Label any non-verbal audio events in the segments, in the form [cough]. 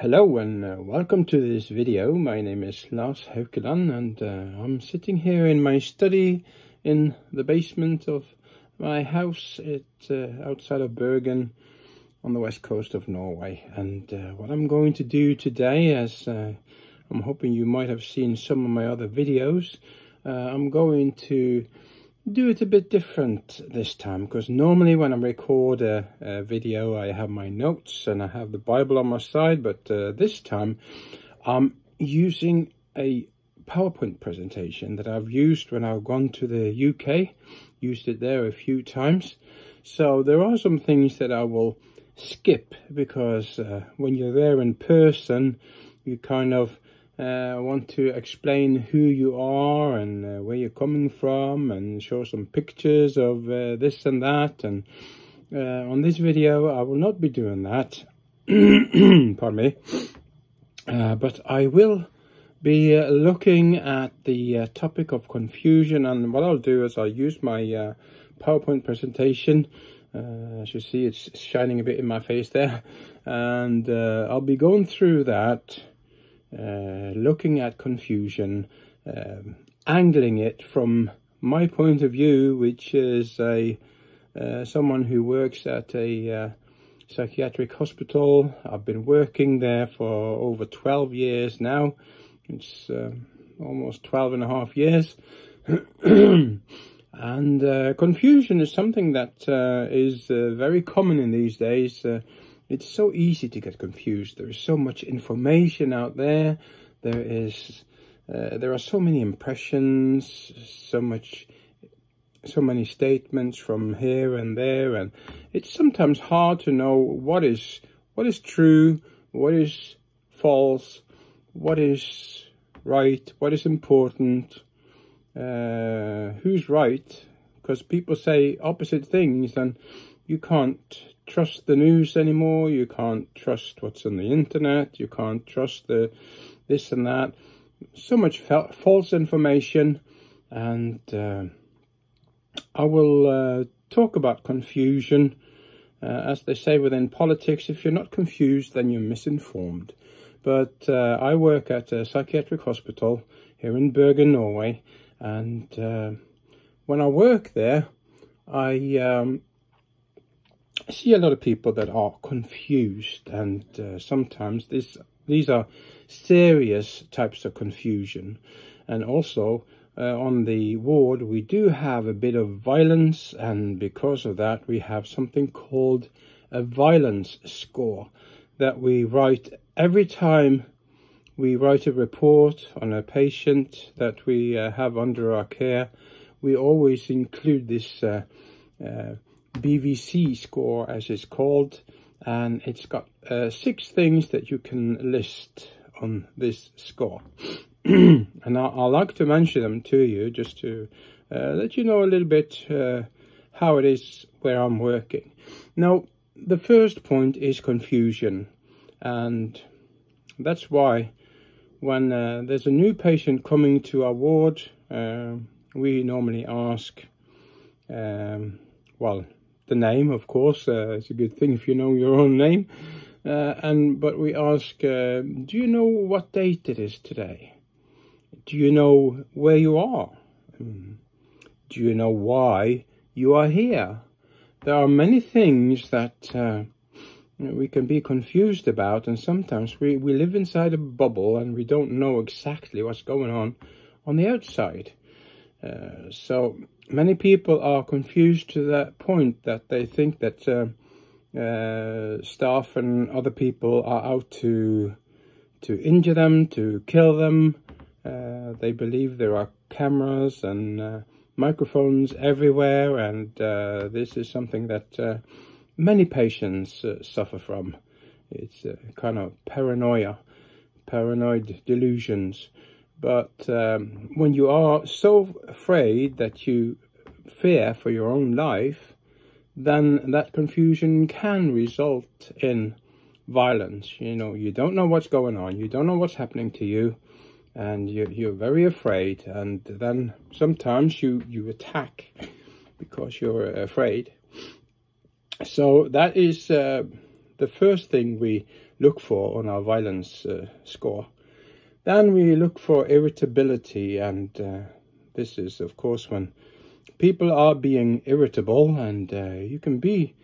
Hello and uh, welcome to this video. My name is Lars Haukeland and uh, I'm sitting here in my study in the basement of my house at, uh, outside of Bergen on the west coast of Norway. And uh, what I'm going to do today, as uh, I'm hoping you might have seen some of my other videos, uh, I'm going to do it a bit different this time because normally when I record a, a, video I have my notes and I have the Bible on my side but uh, this time I'm using a PowerPoint presentation that I've used when I've gone to the UK used it there a few times. So there are some things that I will skip because uh, when you're there in person you kind of uh, I want to explain who you are and uh, where you're coming from and show some pictures of uh, this and that. And uh, on this video I will not be doing that. [clears throat] Pardon me. Uh, but I will be uh, looking at the topic of confusion. And what I'll do is I'll use my PowerPoint presentation. As you see it's shining a bit in my face there. And I'll be going through that uh, looking at confusion, um, angling it from my point of view, which is a uh, someone who works at a uh, psychiatric hospital. I've been working there for over 12 years now. It's um, almost 12 and a half years. [clears throat] and uh, confusion is something that uh, is very common in these days. It's so easy to get confused. There is so much information out there. There is, uh, there are so many impressions, so much, so many statements from here and there, and it's sometimes hard to know what is what is true, what is false, what is right, what is important, uh, who's right, because people say opposite things, and you can't trust the news anymore. You can't trust what's on the internet. You can't trust the this and that. So much false information. And uh, I will uh, talk about confusion. Uh, as they say within politics, if you're not confused, then you're misinformed. But uh, I work at a psychiatric hospital here in Bergen, Norway. And uh, when I work there, I um, I see a lot of people that are confused and uh, sometimes this these are serious types of confusion. And also uh, on the ward we do have a bit of violence and because of that we have something called a violence score that we write every time we write a report on a patient that we uh, have under our care. We always include this uh, uh BVC score as it's called and it's got uh, six things that you can list on this score [clears throat] and I, I like to mention them to you just to uh, let you know a little bit uh, how it is where I'm working. Now the first point is confusion and that's why when uh, there's a new patient coming to our ward uh, we normally ask um, well the name, of course. Uh, it's a good thing if you know your own name. Uh, and But we ask, uh, do you know what date it is today? Do you know where you are? Mm. Do you know why you are here? There are many things that uh, we can be confused about and sometimes we, we live inside a bubble and we don't know exactly what's going on on the outside. Uh, so many people are confused to that point that they think that uh, uh, staff and other people are out to to injure them, to kill them. Uh, they believe there are cameras and uh, microphones everywhere, and uh, this is something that uh, many patients suffer from. It's kind of paranoia, paranoid delusions. But um, when you are so afraid that you fear for your own life, then that confusion can result in violence. You know, you don't know what's going on, you don't know what's happening to you, and you, you're very afraid. And then sometimes you, you attack because you're afraid. So that is uh, the first thing we look for on our violence uh, score. Then we look for irritability, and uh, this is, of course, when people are being irritable, and uh, you can be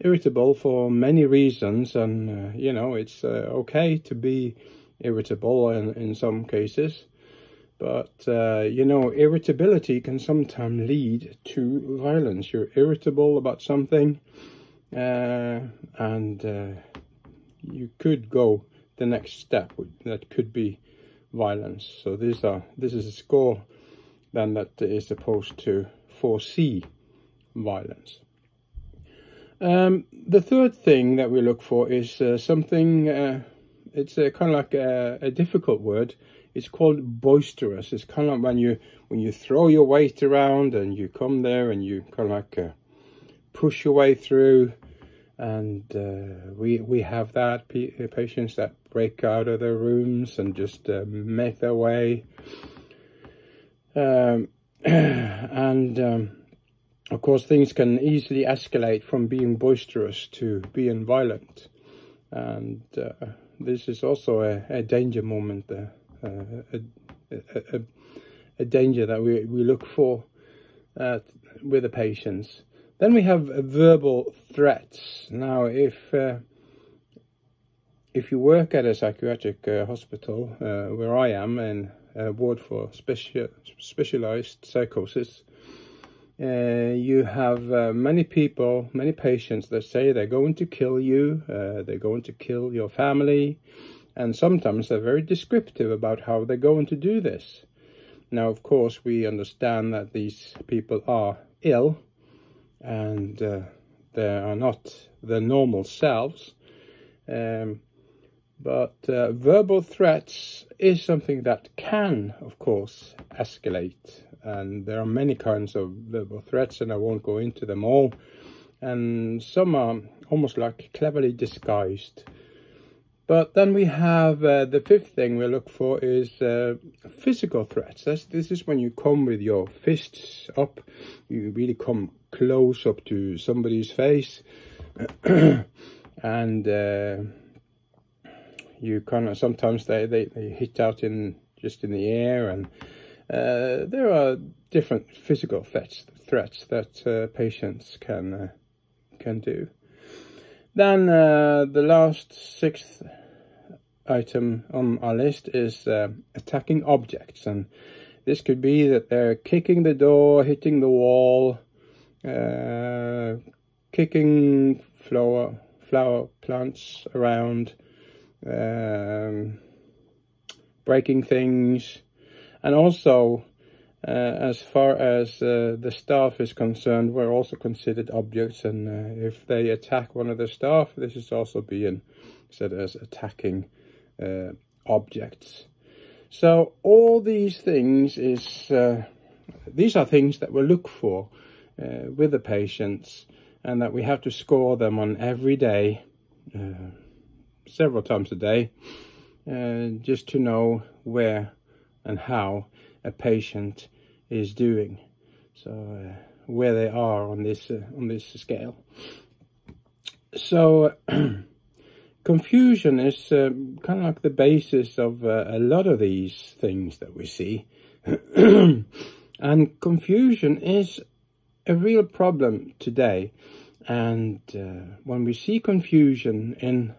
irritable for many reasons, and uh, you know, it's uh, okay to be irritable in, in some cases. But, uh, you know, irritability can sometimes lead to violence. You're irritable about something, uh, and uh, you could go the next step. That could be violence. So these are this is a score then that is supposed to foresee violence. Um, the third thing that we look for is uh, something, uh, it's kind of like a, a, difficult word. It's called boisterous. It's kind of like when you when you throw your weight around and you come there and you kind of like uh, push your way through. And uh, we we have that patients that break out of their rooms and just uh, make their way. Um, [clears throat] and um, of course, things can easily escalate from being boisterous to being violent. And uh, this is also a, a danger moment, uh, uh a, a, a, danger that we, we look for with the patients. Then we have verbal threats. Now, if uh, if you work at a psychiatric uh, hospital, uh, where I am, in a ward for special, specialized psychosis, uh, you have uh, many people, many patients that say they're going to kill you, uh, they're going to kill your family, and sometimes they're very descriptive about how they're going to do this. Now, of course, we understand that these people are ill and uh, they are not their normal selves. Um, but uh, verbal threats is something that can, of course, escalate. And there are many kinds of verbal threats, and I won't go into them all. And some are almost like cleverly disguised. But then we have uh, the fifth thing we look for is uh, physical threats. That's, this is when you come with your fists up, you really come close up to somebody's face. [clears throat] and uh, you of sometimes they, they, they hit out in just in the air and uh, there are different physical threats threats that uh, patients can uh, can do. Then uh, the last sixth item on our list is uh, attacking objects and this could be that they're kicking the door, hitting the wall, uh, kicking flower flower plants around, um, breaking things, and also uh, as far as uh, the staff is concerned, we're also considered objects, and uh, if they attack one of the staff, this is also being said as attacking uh, objects. So all these things is uh, these are things that we look for uh, with the patients, and that we have to score them on every day several times a day uh, just to know where and how a patient is doing. So uh, where they are on this uh, on this scale. So [clears throat] confusion is um, kind of like the basis of uh, a lot of these things that we see. [clears throat] And confusion is a real problem today. And uh, when we see confusion in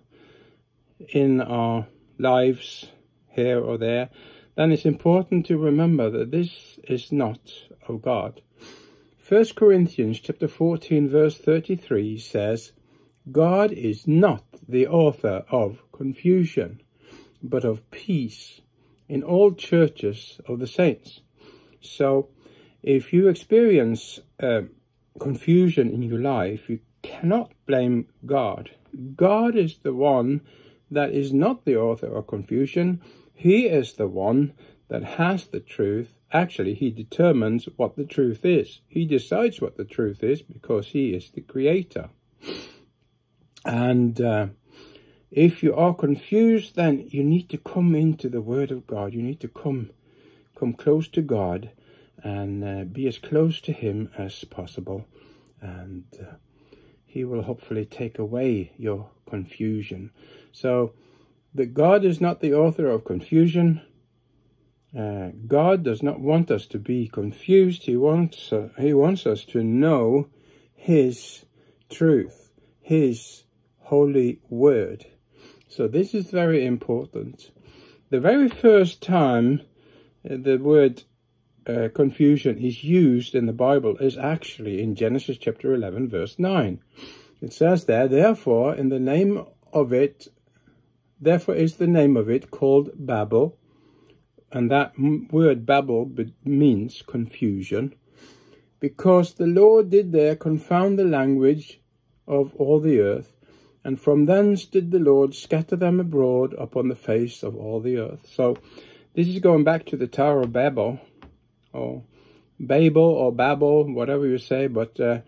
in our lives here or there, then it's important to remember that this is not of God. 1 Corinthians chapter 14 verse 33 says, God is not the author of confusion, but of peace in all churches of the saints. So if you experience uh, confusion in your life, you cannot blame God. God is the one that is not the author of confusion. He is the one that has the truth. Actually, he determines what the truth is. He decides what the truth is because he is the creator. And uh, if you are confused, then you need to come into the Word of God. You need to come, come close to God and uh, be as close to Him as possible. And uh, he will hopefully take away your confusion. So, that God is not the author of confusion. Uh, God does not want us to be confused. He wants, uh, he wants us to know His truth, His holy word. So this is very important. The very first time uh, the word uh, confusion is used in the Bible is actually in Genesis chapter 11 verse 9. It says there, therefore in the name of it, therefore is the name of it called Babel, and that word Babel means confusion, because the Lord did there confound the language of all the earth, and from thence did the Lord scatter them abroad upon the face of all the earth. So this is going back to the Tower of Babel, or Babel or Babel, whatever you say, but uh,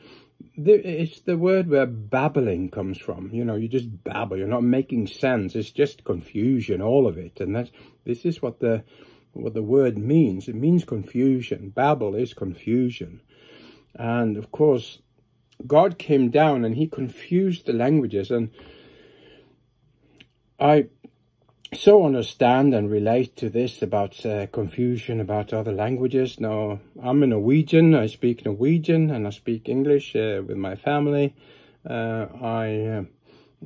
it's the word where babbling comes from. You know, you just babble. You're not making sense. It's just confusion, all of it. And that's this is what the what the word means. It means confusion. Babel is confusion. And of course, God came down and he confused the languages. And I so understand and relate to this about uh, confusion about other languages. Now, I'm a Norwegian, I speak Norwegian and I speak English uh, with my family. Uh, I uh,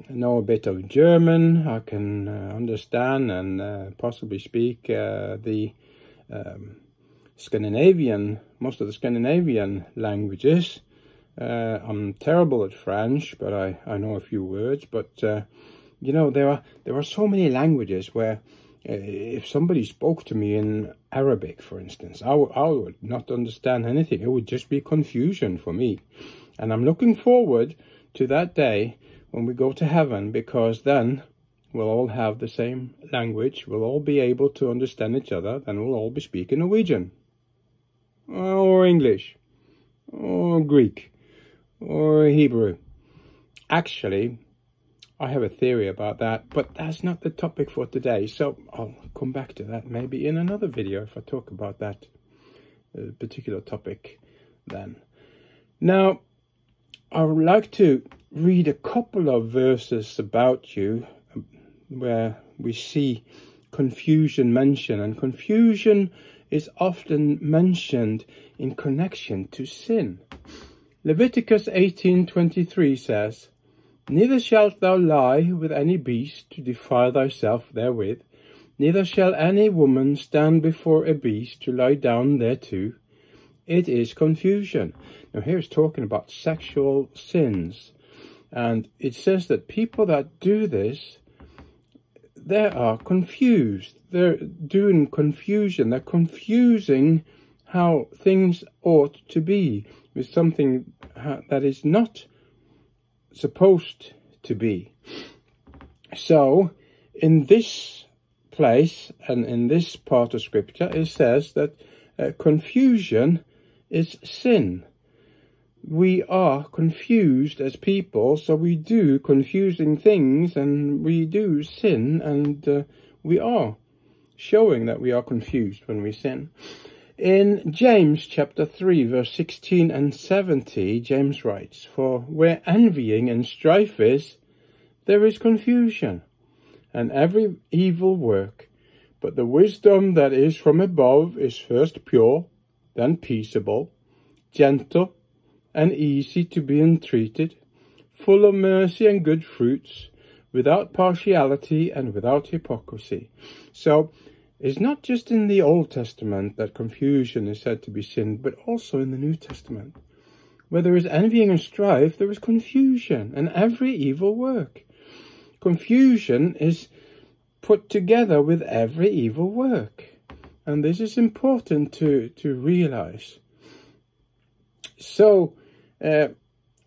know a bit of German, I can uh, understand and uh, possibly speak the um, Scandinavian, most of the Scandinavian languages. I'm terrible at French, but I, I know a few words, but you know, there are there are so many languages where uh, if somebody spoke to me in Arabic, for instance, I, I would not understand anything. It would just be confusion for me. And I'm looking forward to that day when we go to heaven because then we'll all have the same language. We'll all be able to understand each other. Then we'll all be speaking Norwegian or English or Greek or Hebrew. Actually, I have a theory about that, but that's not the topic for today. So I'll come back to that maybe in another video if I talk about that uh, particular topic then. Now, I would like to read a couple of verses about you um, where we see confusion mentioned. And confusion is often mentioned in connection to sin. Leviticus 18.23 says, Neither shalt thou lie with any beast to defile thyself therewith, neither shall any woman stand before a beast to lie down thereto. It is confusion. Now here it's talking about sexual sins. And it says that people that do this, they are confused. They're doing confusion. They're confusing how things ought to be with something that is not supposed to be. So, in this place and in this part of scripture, it says that uh, confusion is sin. We are confused as people, so we do confusing things and we do sin and uh, we are showing that we are confused when we sin. In James chapter 3 verse 16 and 70, James writes, For where envying and strife is, there is confusion, and every evil work. But the wisdom that is from above is first pure, then peaceable, gentle, and easy to be entreated, full of mercy and good fruits, without partiality and without hypocrisy. So, it's not just in the Old Testament that confusion is said to be sin, but also in the New Testament. Where there is envying and strife, there is confusion and every evil work. Confusion is put together with every evil work. And this is important to, to realize. So, uh,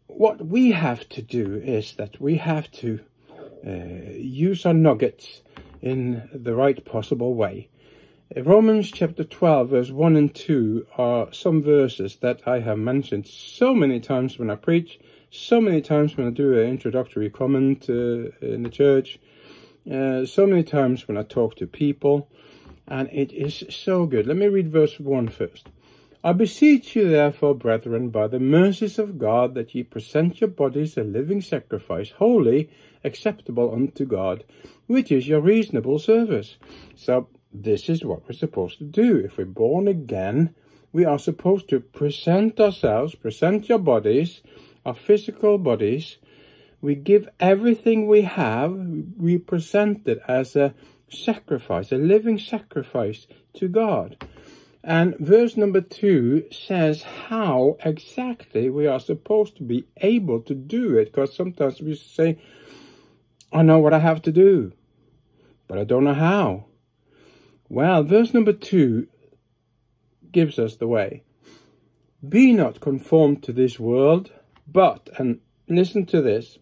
what we have to do is that we have to uh, use our nuggets in the right possible way. Romans chapter 12 verse 1 and 2 are some verses that I have mentioned so many times when I preach, so many times when I do an introductory comment uh, in the church, uh, so many times when I talk to people, and it is so good. Let me read verse 1 first. I beseech you, therefore, brethren, by the mercies of God, that ye present your bodies a living sacrifice, holy, acceptable unto God, which is your reasonable service. So, this is what we're supposed to do. If we're born again, we are supposed to present ourselves, present your bodies, our physical bodies. We give everything we have, we present it as a sacrifice, a living sacrifice to God. And verse number two says how exactly we are supposed to be able to do it. Because sometimes we say, I know what I have to do, but I don't know how. Well, verse number two gives us the way. Be not conformed to this world, but, and listen to this,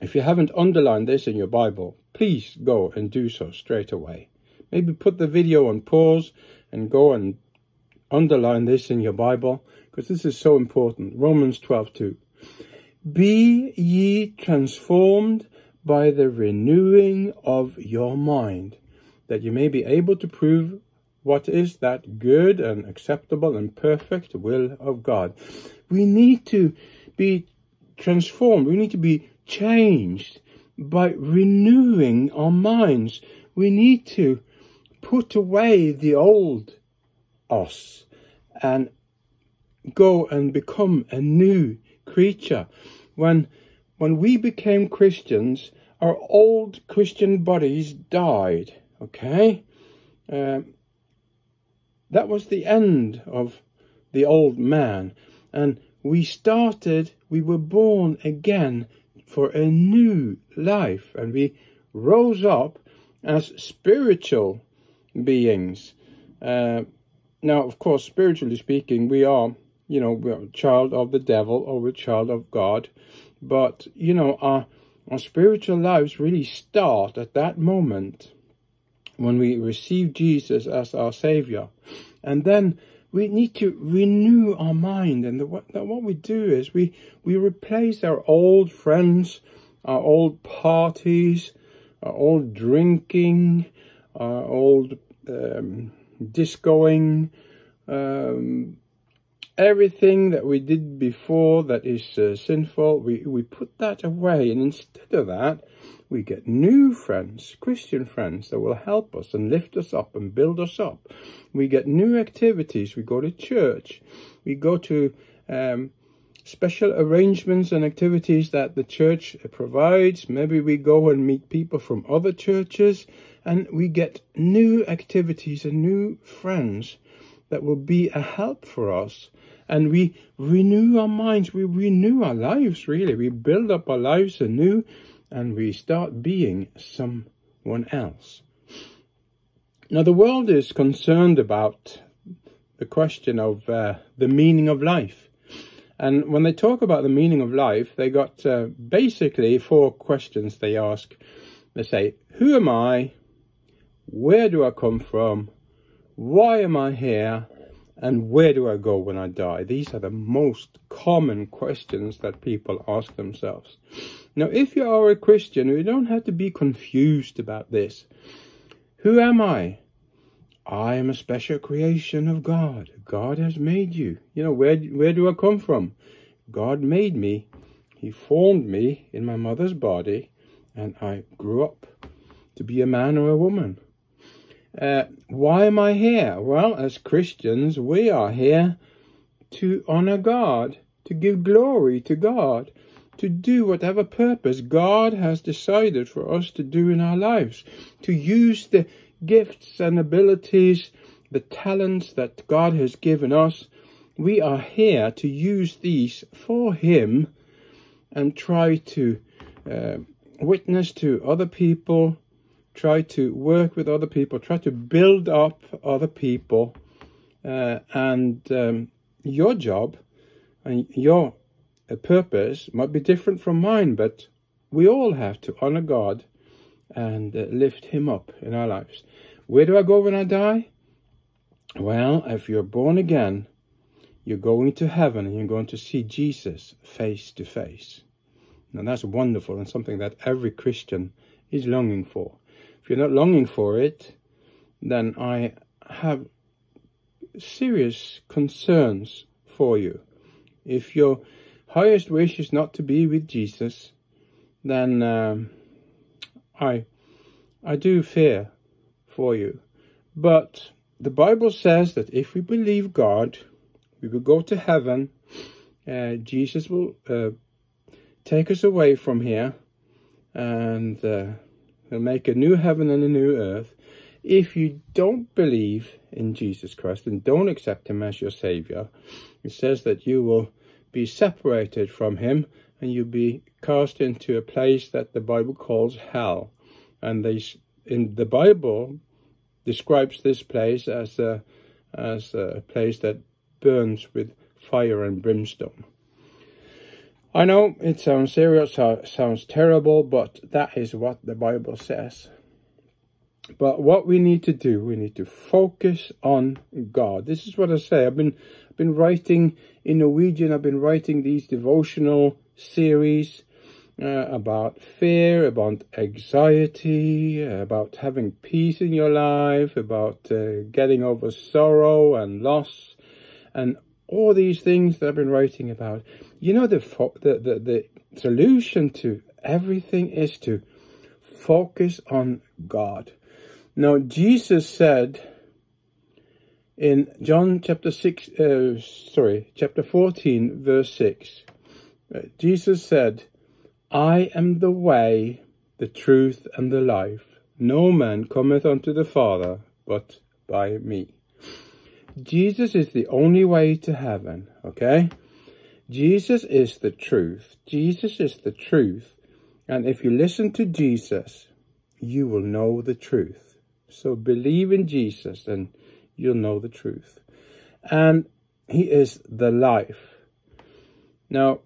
if you haven't underlined this in your Bible, please go and do so straight away. Maybe put the video on pause and go and underline this in your Bible because this is so important. Romans 12 2. Be ye transformed by the renewing of your mind, that you may be able to prove what is that good and acceptable and perfect will of God. We need to be transformed. We need to be changed by renewing our minds. We need to put away the old us and go and become a new creature. When, when we became Christians, our old Christian bodies died, okay? Um, that was the end of the old man. And we started, we were born again for a new life. And we rose up as spiritual beings. Uh, now, of course, spiritually speaking, we are, you know, we're a child of the devil or we're a child of God. But, you know, our, our spiritual lives really start at that moment when we receive Jesus as our Savior. And then we need to renew our mind. And the, what, what we do is we, we replace our old friends, our old parties, our old drinking, our old um, discoing, um, everything that we did before that is uh, sinful, we, we put that away. And instead of that, we get new friends, Christian friends that will help us and lift us up and build us up. We get new activities. We go to church. We go to um, special arrangements and activities that the church provides. Maybe we go and meet people from other churches and we get new activities and new friends that will be a help for us. And we renew our minds, we renew our lives, really. We build up our lives anew and we start being someone else. Now, the world is concerned about the question of uh, the meaning of life. And when they talk about the meaning of life, they got uh, basically four questions they ask. They say, Who am I? Where do I come from? Why am I here? And where do I go when I die? These are the most common questions that people ask themselves. Now, if you are a Christian, you don't have to be confused about this. Who am I? I am a special creation of God. God has made you. You know, where, where do I come from? God made me. He formed me in my mother's body, and I grew up to be a man or a woman. Uh, why am I here? Well, as Christians, we are here to honor God, to give glory to God, to do whatever purpose God has decided for us to do in our lives, to use the gifts and abilities, the talents that God has given us, we are here to use these for Him and try to uh, witness to other people, try to work with other people, try to build up other people. Uh, and um, your job and your uh, purpose might be different from mine, but we all have to honor God and uh, lift him up in our lives. Where do I go when I die? Well, if you're born again, you're going to heaven and you're going to see Jesus face to face. Now that's wonderful and something that every Christian is longing for. If you're not longing for it, then I have serious concerns for you. If your highest wish is not to be with Jesus, then um, I, I do fear for you. But the Bible says that if we believe God, we will go to heaven. Uh, Jesus will uh, take us away from here and uh, he'll make a new heaven and a new earth. If you don't believe in Jesus Christ and don't accept him as your savior, it says that you will be separated from him and you'll be cast into a place that the Bible calls hell. And they, in the Bible describes this place as a, as a place that burns with fire and brimstone. I know it sounds serious, sounds terrible, but that is what the Bible says. But what we need to do, we need to focus on God. This is what I say. I've been been writing in Norwegian. I've been writing these devotional series uh, about fear, about anxiety, about having peace in your life, about uh, getting over sorrow and loss, and all these things that I've been writing about, you know, the, the, the, the solution to everything is to focus on God. Now, Jesus said in John chapter 6, uh, sorry, chapter 14, verse 6, uh, Jesus said, I am the way, the truth, and the life. No man cometh unto the Father but by me. Jesus is the only way to heaven, okay? Jesus is the truth. Jesus is the truth. And if you listen to Jesus, you will know the truth. So believe in Jesus and you'll know the truth. And he is the life. Now,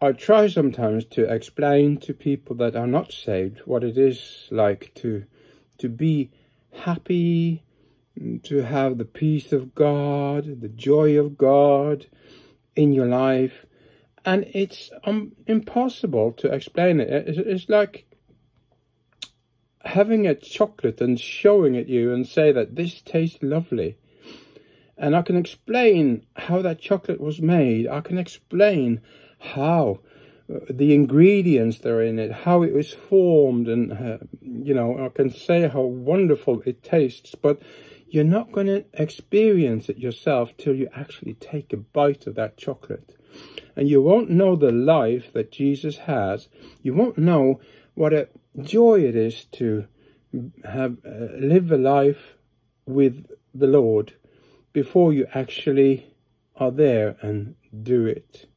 I try sometimes to explain to people that are not saved what it is like to to be happy to have the peace of God, the joy of God in your life. And it's um, impossible to explain it. It's, it's like having a chocolate and showing it you and say that this tastes lovely. And I can explain how that chocolate was made. I can explain how uh, the ingredients that are in it, how it was formed, and uh, you know, I can say how wonderful it tastes. But you're not going to experience it yourself till you actually take a bite of that chocolate. And you won't know the life that Jesus has. You won't know what a joy it is to have uh, live a life with the Lord before you actually are there and do it.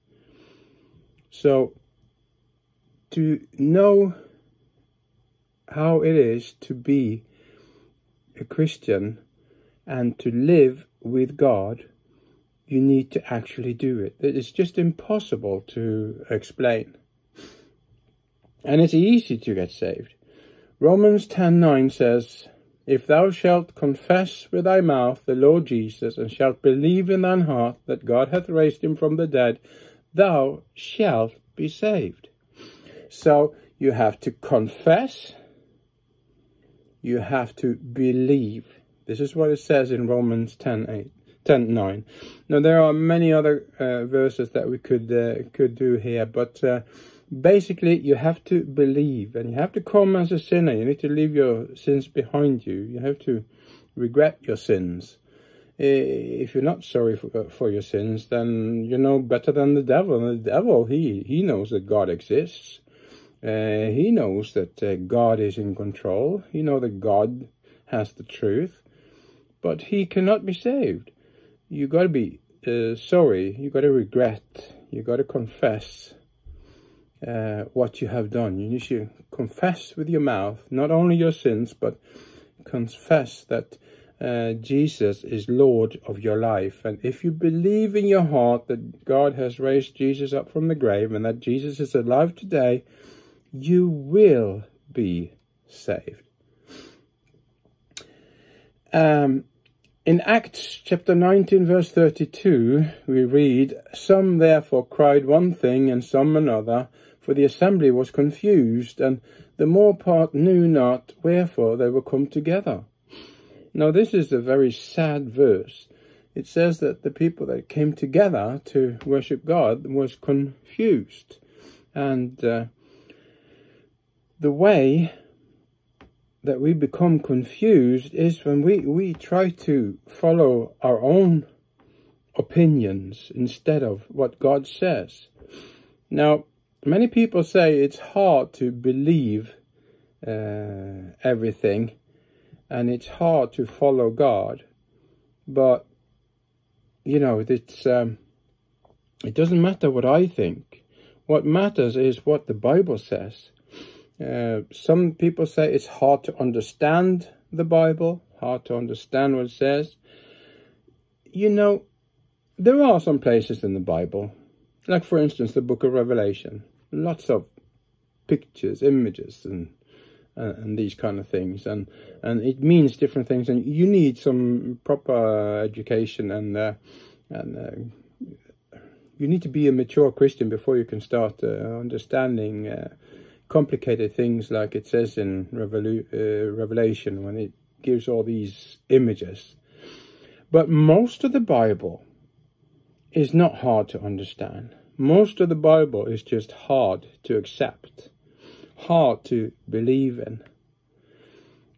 So to know how it is to be a Christian and to live with God, you need to actually do it. It's just impossible to explain. And it's easy to get saved. Romans 10:9 says, If thou shalt confess with thy mouth the Lord Jesus, and shalt believe in thine heart that God hath raised him from the dead, thou shalt be saved. So you have to confess, you have to believe. This is what it says in Romans 10, 8, 10 9. Now, there are many other uh, verses that we could, uh, could do here, but uh, basically, you have to believe and you have to come as a sinner. You need to leave your sins behind you. You have to regret your sins. If you're not sorry for, for your sins, then you know better than the devil. The devil, he, he knows that God exists. Uh, he knows that uh, God is in control. He knows that God has the truth but he cannot be saved. You got to be uh, sorry. You got to regret. You got to confess uh, what you have done. You need to confess with your mouth not only your sins, but confess that uh, Jesus is Lord of your life. And if you believe in your heart that God has raised Jesus up from the grave and that Jesus is alive today, you will be saved. Um, in Acts chapter 19, verse 32, we read, Some therefore cried one thing and some another, for the assembly was confused, and the more part knew not wherefore they were come together. Now, this is a very sad verse. It says that the people that came together to worship God was confused. And uh, the way that we become confused is when we, we try to follow our own opinions instead of what God says. Now, many people say it's hard to believe uh, everything and it's hard to follow God. But, you know, it's um, it doesn't matter what I think. What matters is what the Bible says. Uh, some people say it's hard to understand the Bible, hard to understand what it says. You know, there are some places in the Bible, like for instance the book of Revelation, lots of pictures, images, and uh, and these kind of things, and and it means different things, and you need some proper education and uh, and uh, you need to be a mature Christian before you can start uh, understanding complicated things like it says in Revolu uh, Revelation when it gives all these images. But most of the Bible is not hard to understand. Most of the Bible is just hard to accept, hard to believe in.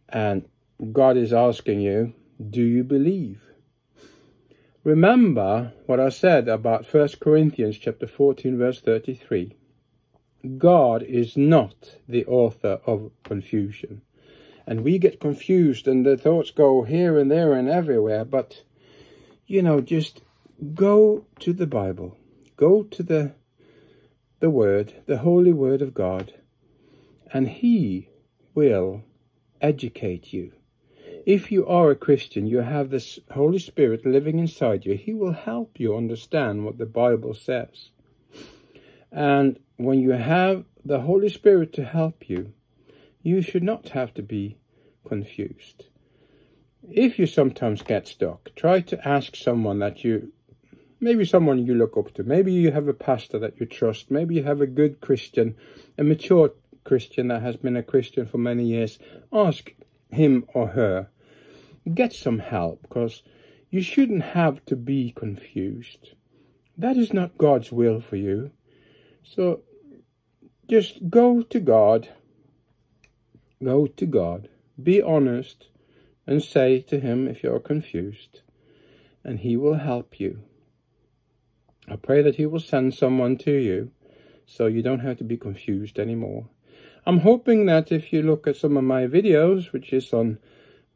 And God is asking you, do you believe? Remember what I said about 1 Corinthians chapter 14 verse 33. God is not the author of confusion. And we get confused and the thoughts go here and there and everywhere. But, you know, just go to the Bible. Go to the, the Word, the Holy Word of God. And He will educate you. If you are a Christian, you have this Holy Spirit living inside you. He will help you understand what the Bible says. And when you have the Holy Spirit to help you, you should not have to be confused. If you sometimes get stuck, try to ask someone that you, maybe someone you look up to, maybe you have a pastor that you trust, maybe you have a good Christian, a mature Christian that has been a Christian for many years. Ask him or her. Get some help because you shouldn't have to be confused. That is not God's will for you. So just go to God. Go to God. Be honest and say to Him if you're confused, and He will help you. I pray that He will send someone to you so you don't have to be confused anymore. I'm hoping that if you look at some of my videos, which is on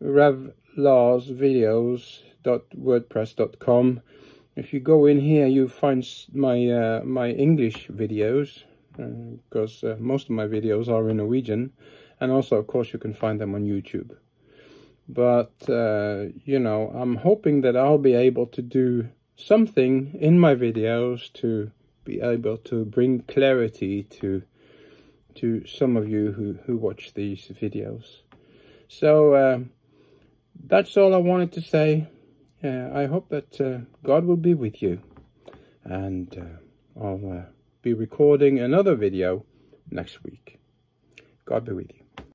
revlarsvideos.wordpress.com, if you go in here, you find my uh, my English videos, because uh, most of my videos are in Norwegian, and also, of course, you can find them on YouTube. But, uh, you know, I'm hoping that I'll be able to do something in my videos to be able to bring clarity to to some of you who, who watch these videos. So, uh, that's all I wanted to say. Uh, I hope that uh, God will be with you. And uh, I'll be recording another video next week. God be with you.